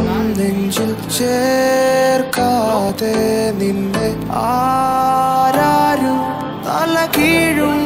നെഞ്ചിൽ ചേർക്കാതെ നിന്നെ ആരാരും തല കീഴും